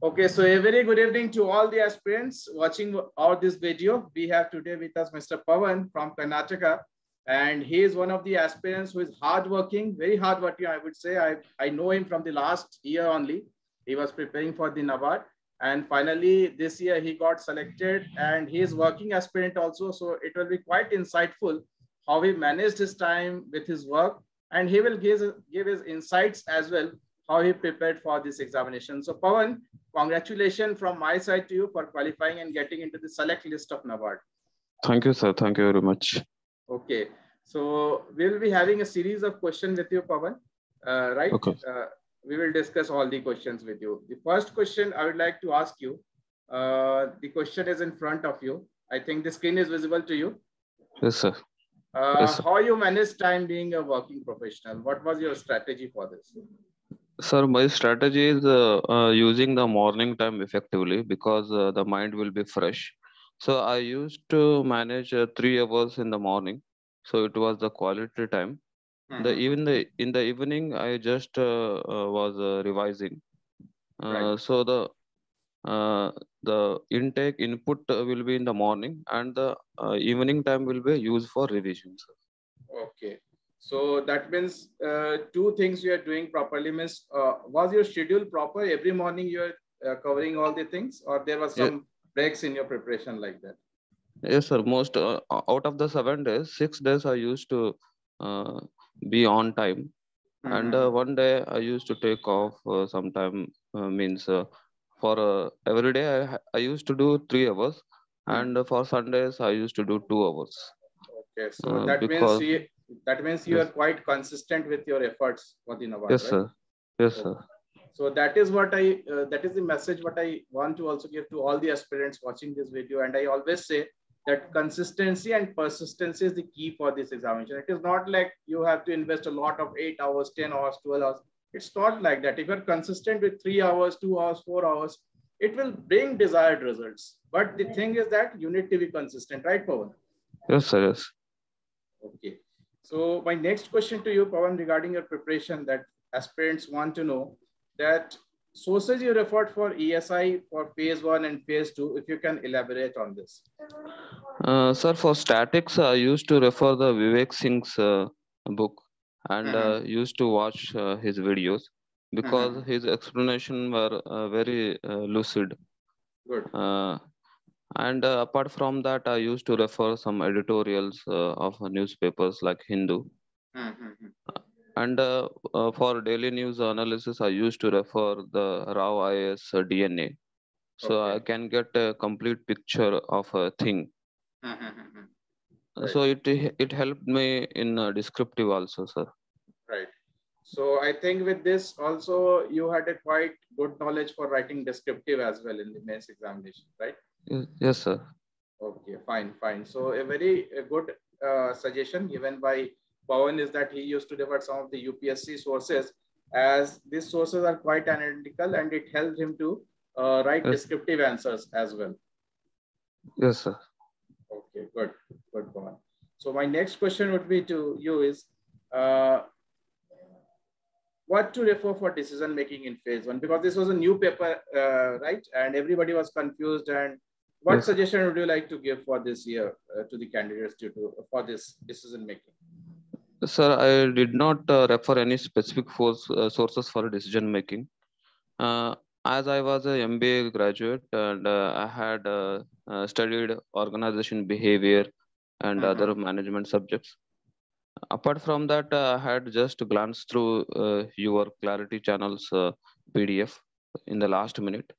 Okay, so a very good evening to all the aspirants watching out this video. We have today with us Mr. Pawan from Karnataka, and he is one of the aspirants who is hardworking, very hardworking, I would say. I, I know him from the last year only. He was preparing for the NABARD, and finally this year he got selected, and he is working aspirant also. So it will be quite insightful how he managed his time with his work, and he will give, give his insights as well how he prepared for this examination. So Pawan, congratulations from my side to you for qualifying and getting into the select list of NABARD. Thank you, sir. Thank you very much. Okay. So we'll be having a series of questions with you, Pawan, uh, right? Okay. Uh, we will discuss all the questions with you. The first question I would like to ask you, uh, the question is in front of you. I think the screen is visible to you. Yes, sir. Uh, Yes, sir. how you manage time being a working professional? What was your strategy for this? Sir, my strategy is uh, uh, using the morning time effectively because uh, the mind will be fresh. So I used to manage uh, three hours in the morning. So it was the quality time. The Mhm. even the in the evening I just uh, uh, was uh, revising. Uh, Right. So the uh, the intake input will be in the morning and the uh, evening time will be used for revision. Sir. Okay. So that means uh, two things you are doing properly means uh, was your schedule proper every morning you are uh, covering all the things or there was Yeah. some breaks in your preparation like that? Yes, sir. Most uh, out of the seven days, six days I used to uh, be on time, and Mhm. uh, one day I used to take off. Uh, sometime uh, means uh, for uh, every day I I used to do three hours, Hmm. and for Sundays I used to do two hours. Okay. So that because- means that means you Yes. are quite consistent with your efforts for the NABARD, Yes, right? sir. Yes, sir. So that is what I uh, that is the message what I want to also give to all the aspirants watching this video. And I always say that consistency and persistence is the key for this examination. It is not like you have to invest a lot of eight hours, 10 hours, 12 hours. It's not like that. If you're consistent with three hours, two hours, four hours, it will bring desired results. But the thing is that you need to be consistent, right, Pawan? Yes, sir. Yes. Okay. So my next question to you, Pawan, regarding your preparation that aspirants want to know that sources you referred for ESI for phase one and phase two, if you can elaborate on this. Uh, sir, for statics, I used to refer the Vivek Singh's uh, book and Mhm. uh, used to watch uh, his videos because Mhm. his explanation were uh, very uh, lucid. Good. Uh, and uh, apart from that, I used to refer some editorials uh, of newspapers like Hindu. Mhm. And uh, uh, for daily news analysis, I used to refer the Rau's IAS uh, DNA. So I can get a complete picture of a thing. Mhm. So it it helped me in uh, descriptive also, sir. Right. So I think with this also you had a quite good knowledge for writing descriptive as well in the mains examination, right? Yes, sir. Okay, fine, fine. So a very a good uh, suggestion given by Pawan is that he used to refer some of the UPSC sources as these sources are quite analytical and it helps him to uh, write Yes. descriptive answers as well. Yes, sir. Okay, good, good, Pawan. So my next question would be to you is, uh, what to refer for decision making in phase one? Because this was a new paper, uh, right? And everybody was confused. And what Yes. suggestion would you like to give for this year uh, to the candidates due to for this decision making? Sir, I did not uh, refer any specific force, uh, sources for decision making. Uh, as I was a MBA graduate and uh, I had uh, studied organization behavior and Mhm. other management subjects. Apart from that, I had just glanced through uh, your Clarity Channel's uh, PDF in the last minute.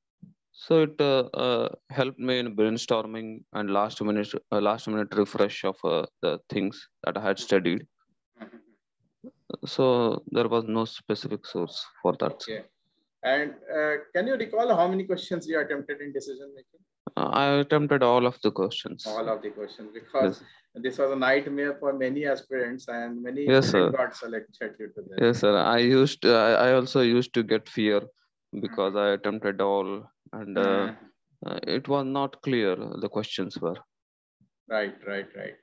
So it uh, uh, helped me in brainstorming and last minute uh, last minute refresh of uh, the things that I had studied. So there was no specific source for that. Okay. And uh, can you recall how many questions you attempted in decision making? Uh, I attempted all of the questions. All of the questions because this was a nightmare for many aspirants and many Yes, got selected due to that. Yes, sir. I used I, I also used to get fear because I attempted all and uh, uh, it was not clear the questions were. Right, right, right.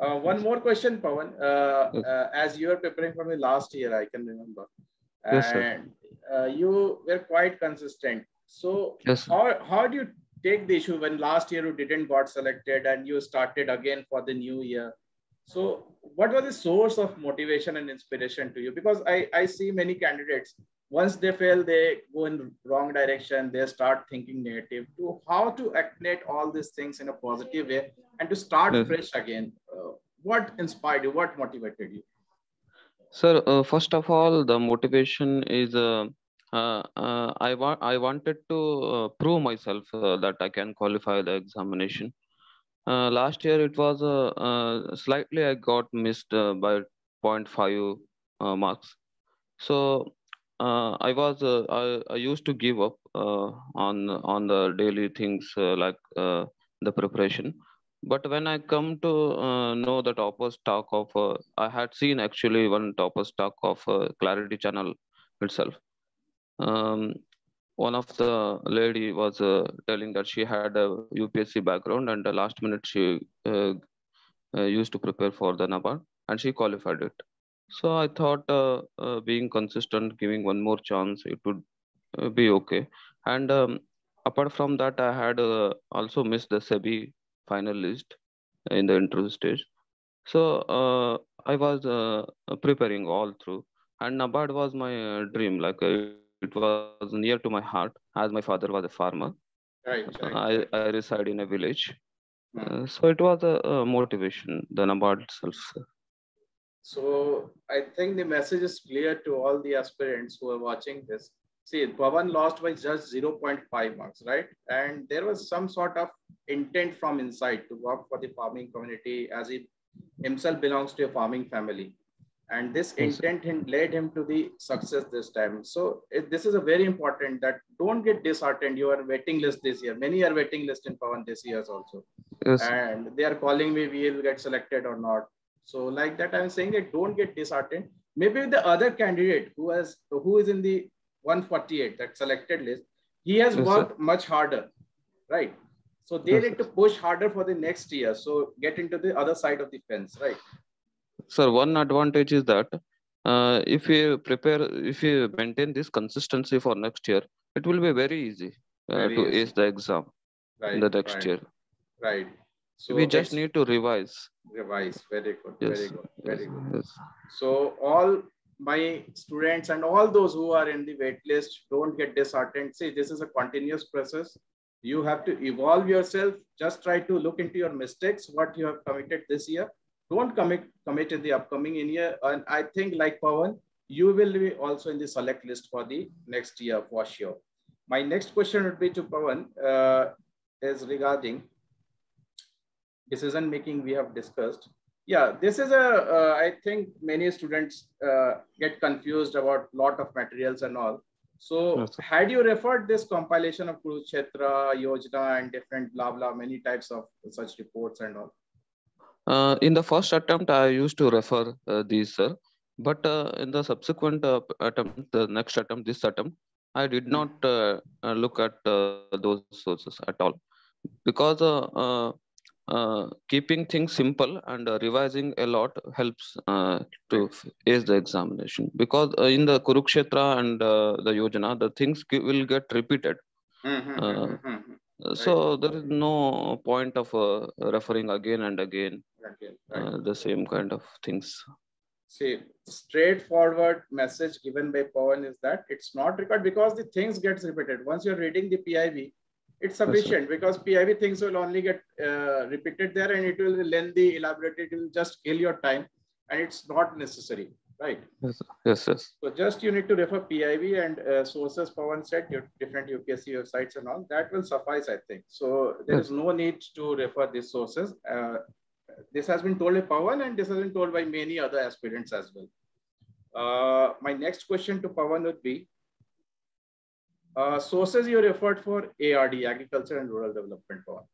Uh, one more question, Pawan. Uh, uh, as you were preparing for me last year, I can remember. Yes, sir. Uh, you were quite consistent. So yes. how, how do you take the issue when last year you didn't got selected and you started again for the new year? So what was the source of motivation and inspiration to you? Because I, I see many candidates, once they fail, they go in wrong direction, they start thinking negative to how to activate all these things in a positive way and to start yes. fresh again. Uh, what inspired you? What motivated you? Sir, uh, first of all, the motivation is uh, uh, uh, I want I wanted to uh, prove myself uh, that I can qualify the examination. Uh, last year it was slightly I got missed by 0.5 marks. So I was I, I used to give up on on the daily things like the preparation. But when I come to know the topper talk of, I had seen actually one topper talk of Clarity Channel itself um, one of the lady was uh, telling that she had a UPSC background and the last minute she uh, uh, used to prepare for the NABARD and she qualified it. So I thought uh, uh, being consistent, giving one more chance, it would uh, be okay. And um, apart from that, I had also missed the SEBI final list in the interview stage. So I was preparing all through and NABARD was my dream. Like it was near to my heart as my father was a farmer. Right. right. I, I reside in a village. Hmm. Uh, so it was a, a, motivation, the NABARD itself. So I think the message is clear to all the aspirants who are watching this. See, Pawan lost by just 0.5 marks, right? And there was some sort of intent from inside to work for the farming community as he himself belongs to a farming family. And this intent led him to the success this time. So it, this is a very important that don't get disheartened. You are waiting list this year. Many are waiting list in pavan this year also. Yes. and they are calling me we will get selected or not so like that i'm saying that don't get disheartened. Maybe the other candidate who has who is in the 148 that selected list he has yes, worked sir. much harder right? So they yes, need to push harder for the next year. So get into the other side of the fence right? Sir one advantage is that uh, if you prepare if you maintain this consistency for next year it will be very easy uh, very to easy. ace the exam right, in the next right. year. Right so we just need to revise revise very good yes. very good very good yes. so all my students and all those who are in the wait list don't get disheartened see this is a continuous process you have to evolve yourself just try to look into your mistakes what you have committed this year don't commit commit in the upcoming year. And I think like Pawan, you will be also in the select list for the next year for sure. My next question would be to Pawan uh, is regarding decision making we have discussed. Yeah, this is a. Uh, I think many students uh, get confused about lot of materials and all. So yes. had you referred this compilation of Kurukshetra, Yojana and different blah, blah, many types of such reports and all? Uh, in the first attempt, I used to refer uh, these, sir. But uh, in the subsequent uh, attempt, the next attempt, this attempt, I did not look at those sources at all. Because keeping things simple and revising a lot helps to ace the examination. Because in the Kurukshetra and the Yojana, the things will get repeated. Mm-hmm, mm-hmm. mm-hmm. So right. there is no point of uh, referring again and again right. uh, the same kind of things. See, straightforward message given by Pawan is that it's not required because the things gets repeated. Once you're reading the PIB, it's sufficient because PIB things will only get uh, repeated there and it will lengthy, elaborated, it will just kill your time and it's not necessary right? Yes, yes, yes. So just you need to refer PIB and uh, sources Pawan said, your different UPSC websites and all, that will suffice, I think. So there yes. is no need to refer these sources. Uh, this has been told by Pawan and this has been told by many other aspirants as well. Uh, my next question to Pawan would be, uh, sources you referred for ARD, Agriculture and Rural Development, Pawan.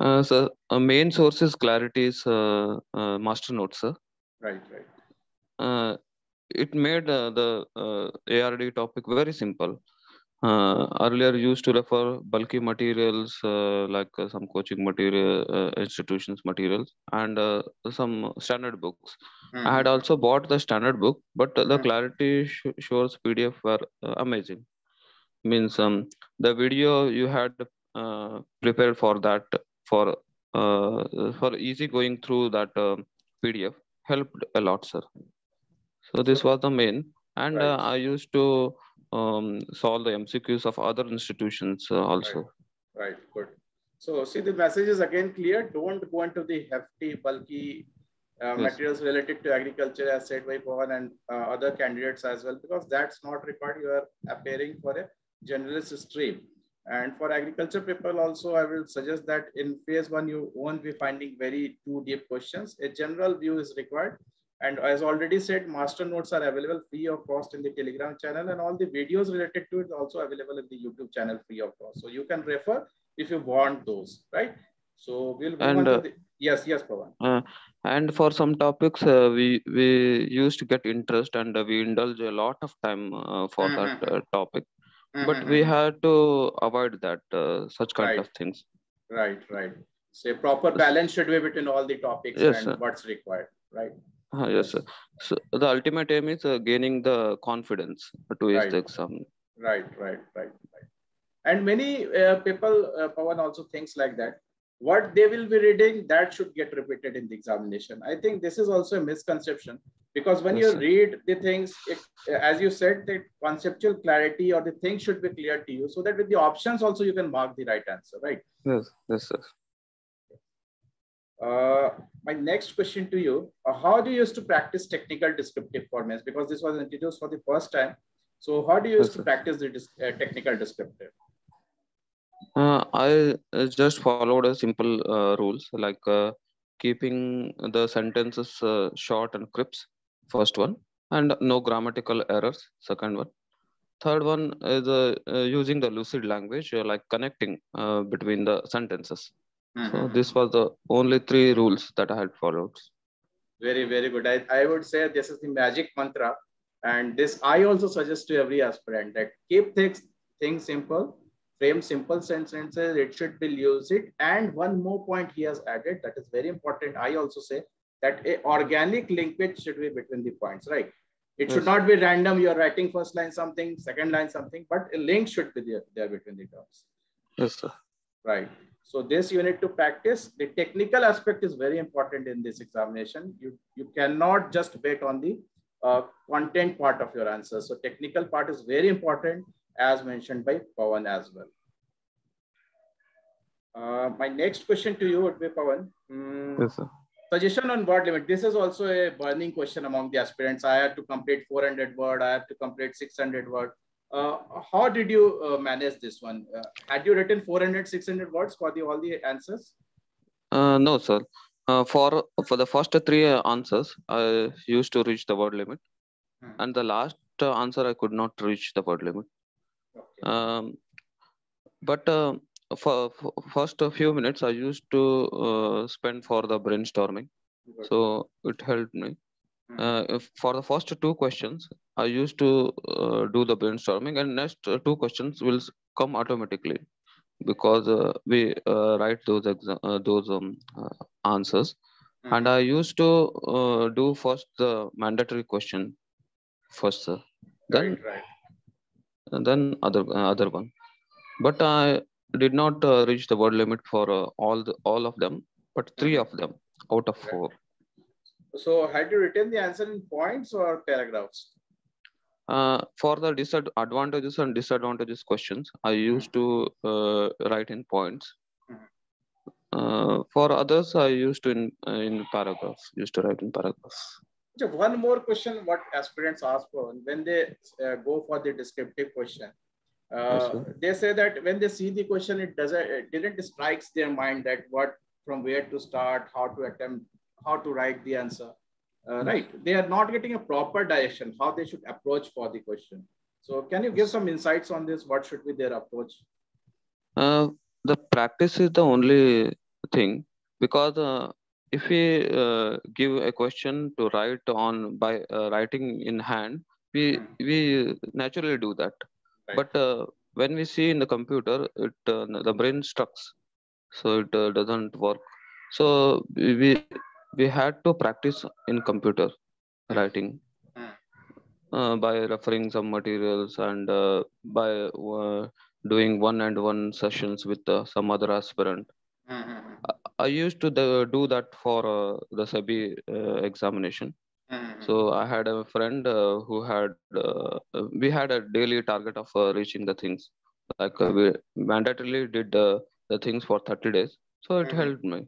Uh, so uh, main source is Clarity's uh, uh, master notes, sir. Right, right uh, it made uh, the uh, ARD topic very simple. Uh, earlier used to refer bulky materials uh, like uh, some coaching material institutions materials and some standard books mm-hmm. i had also bought the standard book but the mm-hmm. clarity sh- shows pdf were amazing means um, the video you had uh, prepared for that for uh, for easy going through that uh, pdf helped a lot sir so this was the main and Right. uh, i used to um, solve the mcqs of other institutions uh, also Right, good. So see the message is again clear. Don't go into the hefty, bulky uh, Yes. materials related to agriculture as said by Pawan and uh, other candidates as well, because that's not required. You are appearing for a generalist stream. And for agriculture people also, I will suggest that in phase one, you won't be finding very too deep questions. A general view is required. And as already said, master notes are available free of cost in the Telegram channel and all the videos related to it also available in the YouTube channel free of cost. So you can refer if you want those, right? So we'll move on And, to uh, the, yes, yes, Pawan. and for some topics uh, we we used to get interest and uh, we indulge a lot of time uh, for that Mhm. uh, topic but we have to avoid that uh, such kind Right. of things right, right. So proper balance should be between all the topics Yes, and sir. what's required, right? Uh, yes sir. so the ultimate aim is uh, gaining the confidence to Right. the exam Right, right, right, right. And many uh, people, uh, Pawan also thinks like that. What they will be reading, that should get repeated in the examination. I think this is also a misconception because when Yes, you read the things, it, as you said, the conceptual clarity or the thing should be clear to you so that with the options also you can mark the right answer, right? yes yes sir. Uh, my next question to you, uh, how do you used to practice technical descriptive formats? Because this was introduced for the first time. So how do you used Yes, to practice the uh, technical descriptive? Uh, I uh, just followed a simple uh, rules like uh, keeping the sentences uh, short and crisp, first one, and no grammatical errors, second one. Third one is uh, uh, using the lucid language, uh, like connecting uh, between the sentences. So Mhm. this was the only three rules that I had followed. Very, very good. I, I would say this is the magic mantra. And this I also suggest to every aspirant that keep things, things simple, frame simple sentences, it should be lucid. And one more point he has added that is very important. I also say that a organic linkage should be between the points, right? It should Yes. not be random. You're writing first line something, second line something, but a link should be there, there between the terms. Yes, sir. Right. So this you need to practice. The technical aspect is very important in this examination. You, you cannot just bet on the uh, content part of your answer. So technical part is very important as mentioned by Pawan as well. Uh, my next question to you would be Pawan. Hmm, Yes, sir. suggestion on word limit. This is also a burning question among the aspirants. I have to complete 400 word. I have to complete 600 word. Uh, how did you uh, manage this one? Uh, had you written 400, 600 words for the all the answers? Uh, no, sir. Uh, for for the first three answers, I used to reach the word limit, Hmm. and the last answer I could not reach the word limit. Okay. Um, but uh, for, for first a few minutes, I used to uh, spend for the brainstorming, Good. so it helped me. Hmm. Uh, if for the first two questions, I used to uh, do the brainstorming, and next two questions will come automatically because uh, we uh, write those uh, those um, uh, answers. And Mhm. I used to uh, do first the mandatory question first, sir. Then right, right. And then other uh, other one. But I did not uh, reach the word limit for uh, all the all of them, but 3 Mhm. of them out of four. So had you written the answer in points or paragraphs? Uh, for the disadvantages and disadvantages questions, I used to uh, write in points. Mhm. Uh, for others, I used to in uh, in paragraphs. Used to write in paragraphs. One more question what aspirants ask for when they uh, go for the descriptive question. Uh, Yes, they say that when they see the question, it doesn't it didn't strikes their mind that what from where to start, how to attempt, how to write the answer. Uh, right, they are not getting a proper direction how they should approach for the question. So can you give some insights on this? What should be their approach? Uh, the practice is the only thing because uh, if we uh, give a question to write on by uh, writing in hand, we Hmm. we naturally do that. Right. But uh, when we see in the computer, it uh, the brain stucks, so it uh, doesn't work. So we we had to practice in computer writing. Hmm. uh, by referring some materials and uh, by uh, doing one and one sessions with uh, some other aspirant. Mm-hmm. I, used to the, do that for uh, the SEBI uh, examination. Mm-hmm. So I had a friend uh, who had uh, we had a daily target of uh, reaching the things. Like uh, we mandatorily did uh, the things for 30 days. So it Mhm. helped me.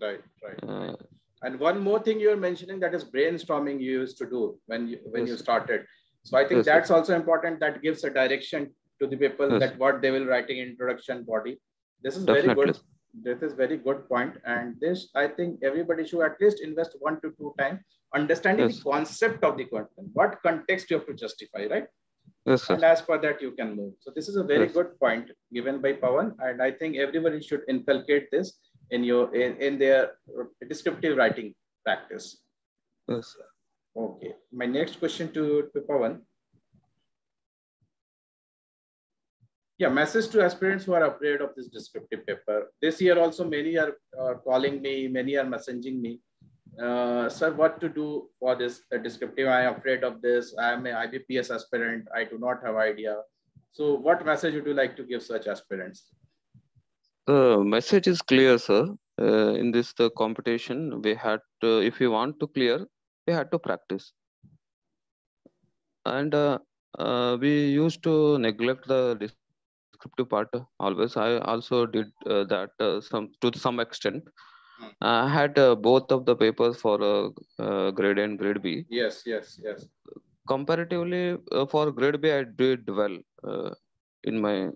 right, right. And one more thing you're mentioning that is brainstorming you used to do when you when you started. So I think Yes, that's also important. That gives a direction to the people Yes. that what they will writing introduction body. This is very good. This is very good. And this I think everybody should at least invest one to two time understanding Yes. the concept of the content. What context you have to justify, right? yes, sir. And as per that, you can move. So this is a very Yes. good point given by Pawan, and I think everybody should inculcate this in your in, in their descriptive writing practice. Yes. Okay. My next question to, to Pawan. Yeah, message to aspirants who are afraid of this descriptive paper. This year also many are uh, calling me, many are messaging me. Uh, sir, what to do for this uh, descriptive? I am afraid of this. I am an IBPS aspirant. I do not have idea. So what message would you like to give such aspirants? The message is clear, sir. Uh, in this the competition, we had to, if you want to clear, we had to practice. And uh, uh, we used to neglect the descriptive part always. I also did uh, that uh, some to some extent. Hmm. I had uh, both of the papers for uh, uh, grade A and grade B. Yes, yes, yes. Comparatively, uh, for grade B, I did well uh, in my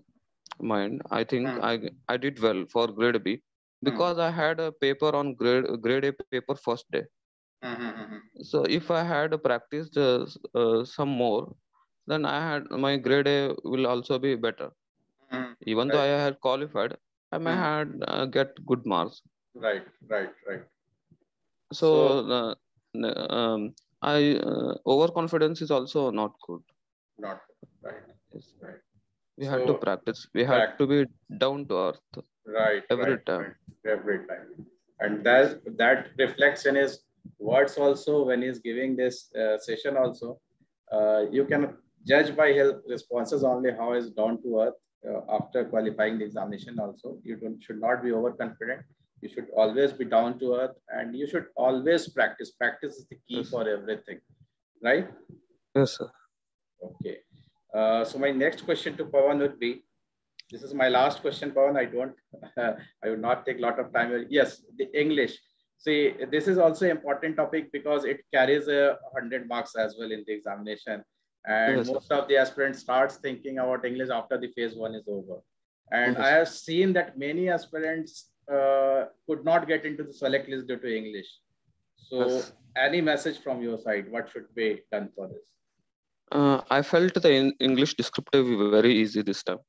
mind. I think Hmm. I I did well for grade B because I had a paper on grade grade A paper first day. Mhm, mhm. So if I had practiced uh, uh, some more, then I had my grade A will also be better. Mhm. Even though I had qualified, I may Hmm. had uh, get good marks. Right, right, right. So, So- uh, um, I uh, overconfidence is also not good. Not right, Yes. right. We had to practice. We had prac- to be down to earth. Right. Every right, time. right, every time. And that that reflects in his words also when he's giving this uh, session also. Uh, you can judge by his responses only how is down to earth after qualifying the examination also. You don't, should not be overconfident. You should always be down to earth and you should always practice. Practice is the key Yes. for everything, right? Yes, sir. Okay. Uh, so my next question to Pawan would be, this is my last question, Pawan. I don't, I would not take a lot of time. Yes, the English. See, this is also important topic because it carries a hundred marks as well in the examination. And Yes, sir. most of the aspirants starts thinking about English after the phase one is over. And Yes. I have seen that many aspirants uh, could not get into the select list due to English. So Yes. any message from your side, what should be done for this? Uh, I felt the en- English descriptive very easy this time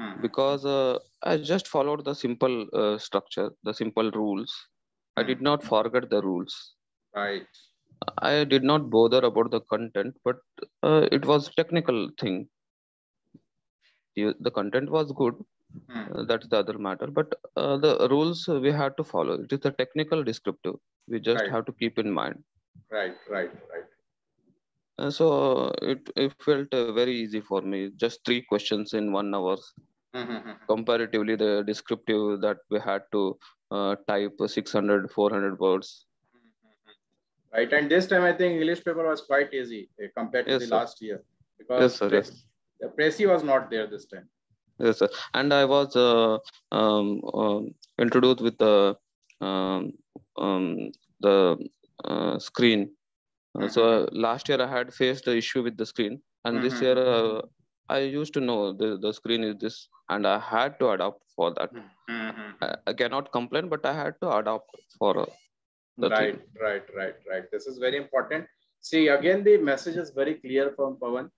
Mhm. because uh, I just followed the simple uh, structure, the simple rules. I did not forget the rules. Right. I did not bother about the content, but uh, it was technical thing. You- The content was good. Hmm. uh, that's the other matter. But uh, the rules we had to follow. It is a technical descriptive. We just Right. have to keep in mind. Right, right, right. Uh, so it, it felt uh, very easy for me. Just three questions in one hour. Mhm. Comparatively, the descriptive that we had to uh, type 600, 400 words. Right. And this time, I think English paper was quite easy uh, compared to Yes, the sir. last year because Yes, sir. Yes. the precis was not there this time. Yes, sir. And I was uh, um, um, introduced with the um, um, the uh, screen. Uh, So uh, last year I had faced the issue with the screen, and this Mhm. year uh, I used to know the, the screen is this, and I had to adapt for that. Mhm. I, I cannot complain, but I had to adapt for Right, right, right, right. This is very important. See, again, the message is very clear from Pawan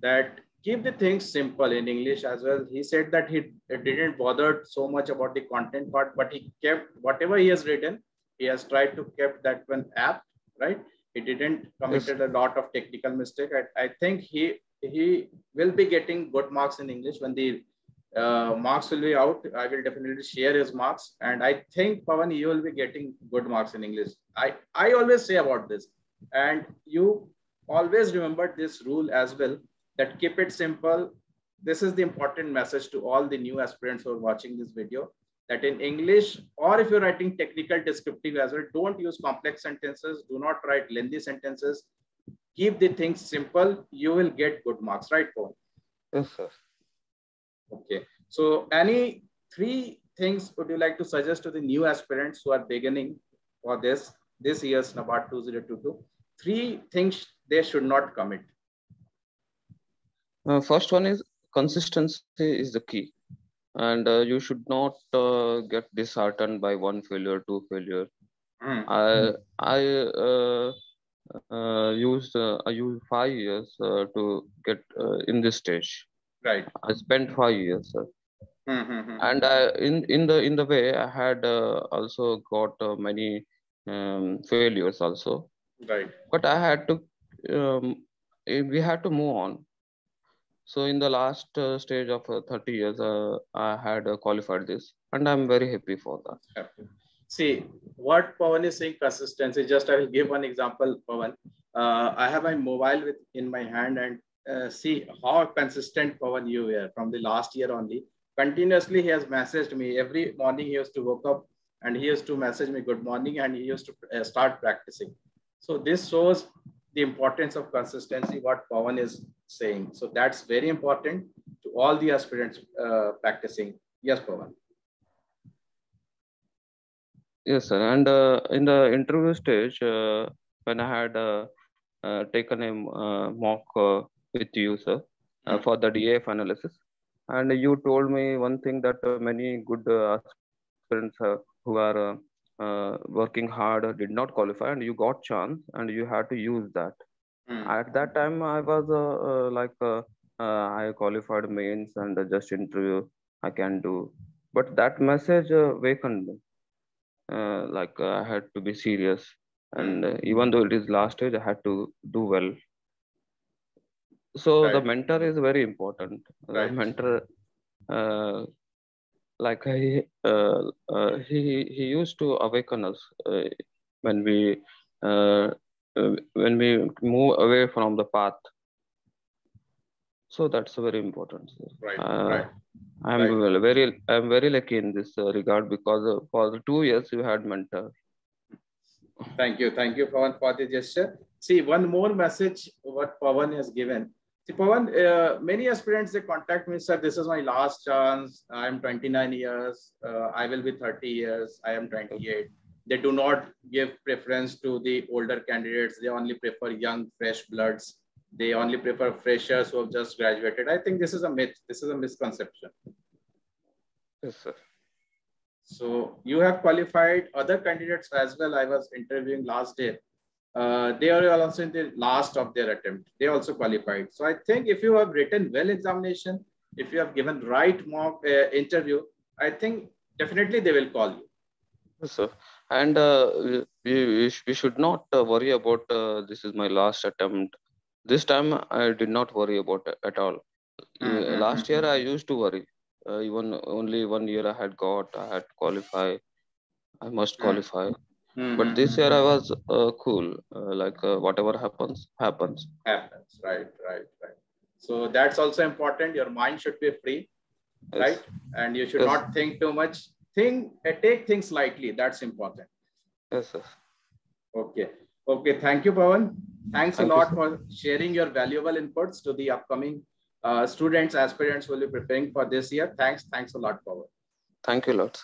that keep the things simple in English as well. He said that he didn't bother so much about the content part, but he kept whatever he has written, he has tried to keep that one apt, right? He didn't committed a lot of technical mistake. I, I think he he will be getting good marks in English when the uh, marks will be out. I will definitely share his marks, and I think Pawan, you will be getting good marks in English. I I always say about this, and you always remember this rule as well that keep it simple. This is the important message to all the new aspirants who are watching this video that in English or if you're writing technical descriptive as well, don't use complex sentences. Do not write lengthy sentences. Keep the things simple. You will get good marks, right, Paul? Yes, sir. Okay. So any three things would you like to suggest to the new aspirants who are beginning for this, this year's NABARD 2022? Three things they should not commit. Uh, first one is consistency is the key and uh, you should not uh, get disheartened by one failure two failure mm. i i uh, uh used uh, i used five years uh, to get in this stage right. I spent five years mm-hmm. and I, in in the in the way i had also got many um, failures also. Right. But i had to um, we had to move on. So in the last uh, stage of uh, 30 years, uh, I had uh, qualified this. And I'm very happy for that. See, what Pawan is saying consistency, just I will give one example, Pawan. Uh, I have my mobile with in my hand and uh, see how consistent Pawan you were from the last year only. Continuously, he has messaged me every morning. He used to wake up and he used to message me good morning and he used to start practicing. So this shows the importance of consistency, what Pawan is saying. So that's very important to all the aspirants uh, practicing. Yes, Pawan. Yes, sir. And uh, in the interview stage, uh, when I had uh, uh, taken a uh, mock with you, sir, mm-hmm. for the DAF analysis, and you told me one thing that many good aspirants who are uh, working hard did not qualify and you got chance and you had to use that mm. at that time i was uh, uh, like uh, uh, i qualified mains and just interview i can do but that message awakened me like i had to be serious and hmm. even though it is last stage i had to do well so right. the mentor is very important right. the mentor like I, uh, uh, he he used to awaken us uh, when we uh, uh, when we move away from the path. So that's very important. Right. Uh, right. I'm right. very I'm very lucky in this regard because for the two years you had mentor. Thank you, thank you, Pawan, for the gesture. See, one more message what Pawan has given See, Pawan, uh, many aspirants, they contact me, sir, this is my last chance. I'm 29 years. Uh, I will be 30 years. I am 28. They do not give preference to the older candidates. They only prefer young, fresh bloods. They only prefer freshers who have just graduated. I think this is a myth. This is a misconception. Yes, sir. So you have qualified other candidates as well. I was interviewing last day uh, they are also in the last of their attempt. They also qualified. So I think if you have written well examination, if you have given right mock uh, interview, I think definitely they will call you. Yes, sir. And uh, we, we should not uh, worry about uh, this is my last attempt. This time I did not worry about it at all. Mm-hmm. Last year I used to worry. even only one year I had got, I had qualify. I must qualify. Mm-hmm Mm-hmm. But this year I was uh, cool. Uh, like uh, whatever happens, happens. Happens. Right, right, right. So that's also important. Your mind should be free, yes. right? And you should yes. not think too much. Think, uh, take things lightly. That's important. Yes, sir. Okay. Okay. Thank you, Pawan. Thanks Thank a lot you, for sharing your valuable inputs to the upcoming uh, students, aspirants who will be preparing for this year. Thanks. Thanks a lot, Pawan. Thank you a lot.